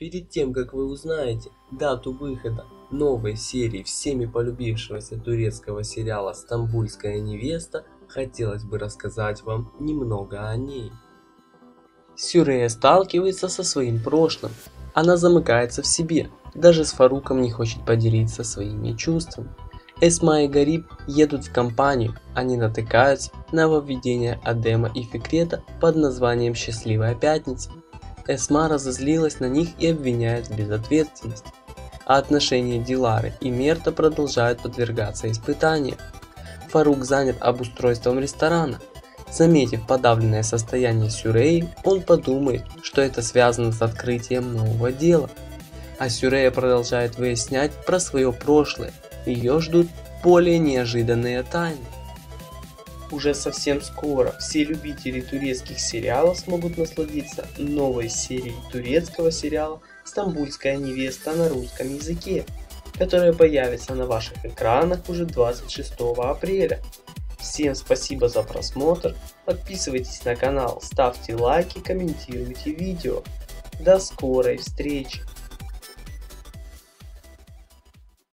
Перед тем, как вы узнаете дату выхода новой серии всеми полюбившегося турецкого сериала «Стамбульская невеста», хотелось бы рассказать вам немного о ней. Сюрея сталкивается со своим прошлым. Она замыкается в себе, даже с Фаруком не хочет поделиться своими чувствами. Эсма и Гариб едут в компанию, они натыкаются на нововведение Адема и Фикрета под названием «Счастливая пятница». Эсма разозлилась на них и обвиняет в безответственности. А отношения Дилары и Мерта продолжают подвергаться испытаниям. Фарук занят обустройством ресторана. Заметив подавленное состояние Сюреи, он подумает, что это связано с открытием нового дела. А Сюрея продолжает выяснять про свое прошлое. Ее ждут более неожиданные тайны. Уже совсем скоро все любители турецких сериалов смогут насладиться новой серией турецкого сериала «Стамбульская невеста» на русском языке, которая появится на ваших экранах уже 26 апреля. Всем спасибо за просмотр, подписывайтесь на канал, ставьте лайки, комментируйте видео. До скорой встречи!